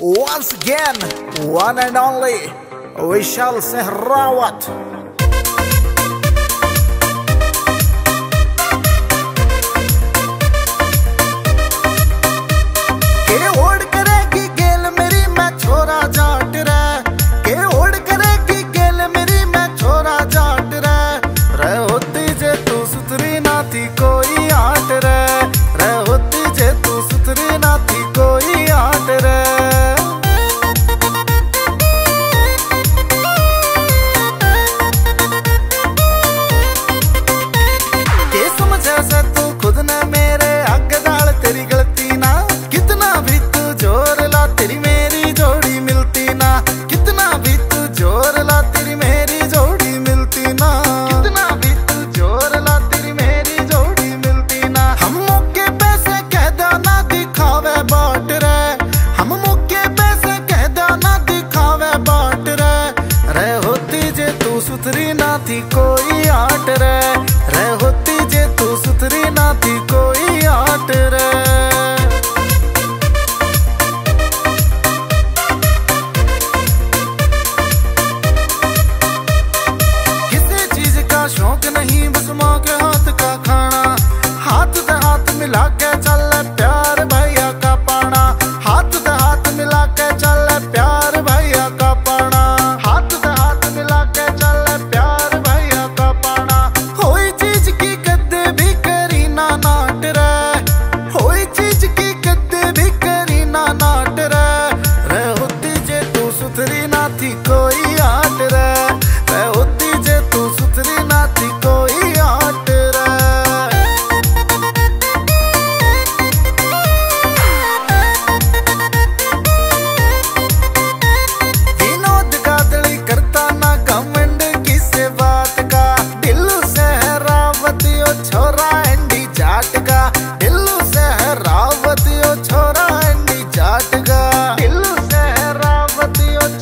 Once again, one and only, Vishal Sehrawat. ना थी कोई आट रे होती जे तू सुथरी ना थी कोई आट।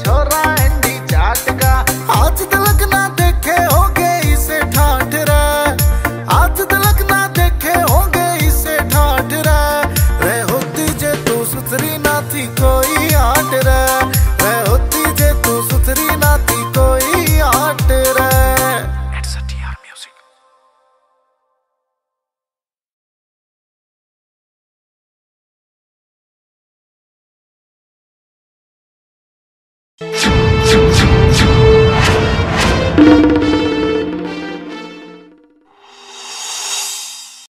छोरा